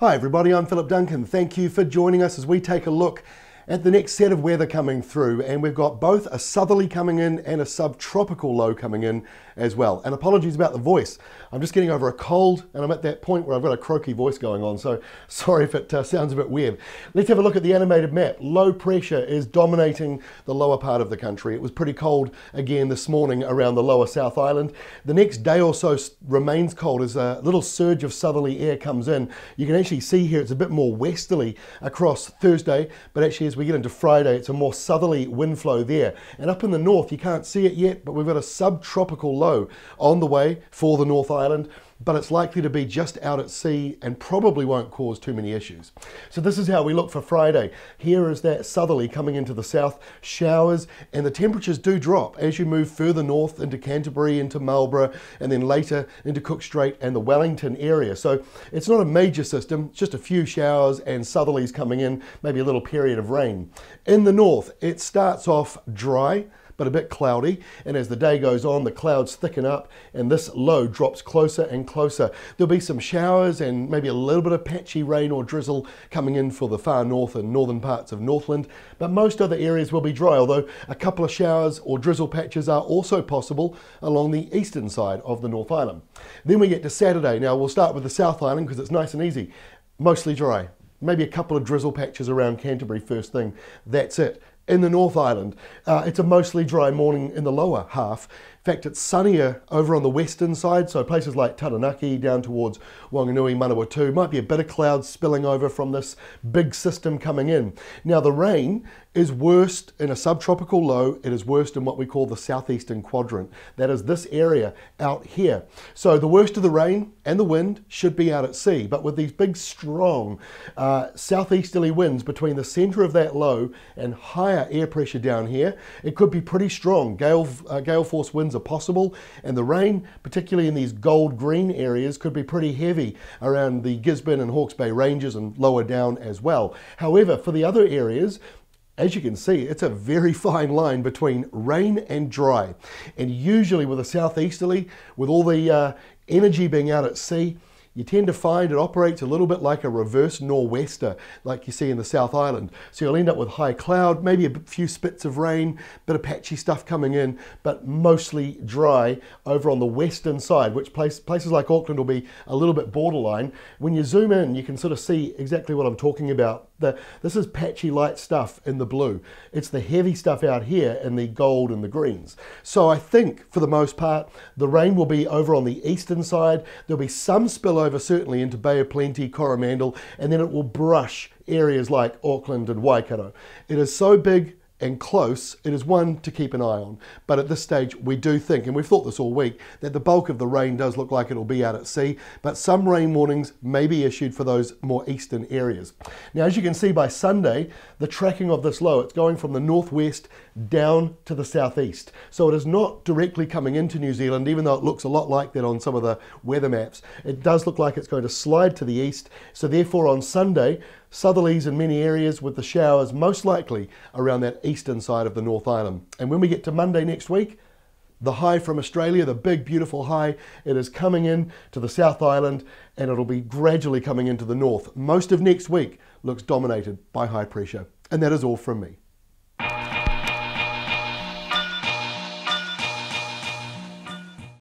Hi everybody, I'm Philip Duncan. Thank you for joining us as we take a look at the next set of weather coming through and we've got both a southerly coming in and a subtropical low coming in as well. And apologies about the voice. I'm just getting over a cold and I'm at that point where I've got a croaky voice going on. So sorry if it uh, sounds a bit weird. Let's have a look at the animated map. Low pressure is dominating the lower part of the country. It was pretty cold again this morning around the lower South Island. The next day or so remains cold as a little surge of southerly air comes in. You can actually see here it's a bit more westerly across Thursday, but actually as we get into Friday, it's a more southerly wind flow there. And up in the north, you can't see it yet, but we've got a subtropical low on the way for the North Island but it's likely to be just out at sea and probably won't cause too many issues. So this is how we look for Friday. Here is that southerly coming into the south, showers, and the temperatures do drop as you move further north into Canterbury, into Marlborough, and then later into Cook Strait and the Wellington area. So it's not a major system, just a few showers and southerlies coming in, maybe a little period of rain. In the north, it starts off dry, but a bit cloudy. And as the day goes on, the clouds thicken up and this low drops closer and closer. There'll be some showers and maybe a little bit of patchy rain or drizzle coming in for the far north and northern parts of Northland, but most other areas will be dry, although a couple of showers or drizzle patches are also possible along the eastern side of the North Island. Then we get to Saturday. Now we'll start with the South Island because it's nice and easy. Mostly dry. Maybe a couple of drizzle patches around Canterbury first thing. That's it in the North Island. Uh, it's a mostly dry morning in the lower half. In fact, it's sunnier over on the western side, so places like Taranaki down towards Wanganui, Manawatu, might be a bit of clouds spilling over from this big system coming in. Now, the rain is worst in a subtropical low. It is worst in what we call the southeastern quadrant. That is this area out here. So the worst of the rain and the wind should be out at sea, but with these big, strong uh, southeasterly winds between the center of that low and higher air pressure down here, it could be pretty strong. Gale, uh, gale force winds are possible, and the rain, particularly in these gold green areas, could be pretty heavy around the Gisborne and Hawke's Bay ranges and lower down as well. However, for the other areas, as you can see, it's a very fine line between rain and dry. And usually with a southeasterly, with all the uh, energy being out at sea, you tend to find it operates a little bit like a reverse nor'wester, like you see in the South Island. So you'll end up with high cloud, maybe a few spits of rain, bit of patchy stuff coming in, but mostly dry over on the western side, which place, places like Auckland will be a little bit borderline. When you zoom in, you can sort of see exactly what I'm talking about the, this is patchy light stuff in the blue. It's the heavy stuff out here in the gold and the greens. So I think for the most part, the rain will be over on the eastern side. There'll be some spillover certainly into Bay of Plenty, Coromandel, and then it will brush areas like Auckland and Waikato. It is so big and close, it is one to keep an eye on. But at this stage, we do think, and we've thought this all week, that the bulk of the rain does look like it'll be out at sea, but some rain warnings may be issued for those more eastern areas. Now, as you can see by Sunday, the tracking of this low, it's going from the northwest down to the southeast. So it is not directly coming into New Zealand, even though it looks a lot like that on some of the weather maps. It does look like it's going to slide to the east. So therefore on Sunday, southerlies in many areas with the showers most likely around that eastern side of the North Island. And when we get to Monday next week, the high from Australia, the big beautiful high, it is coming in to the South Island and it'll be gradually coming into the north. Most of next week looks dominated by high pressure. And that is all from me.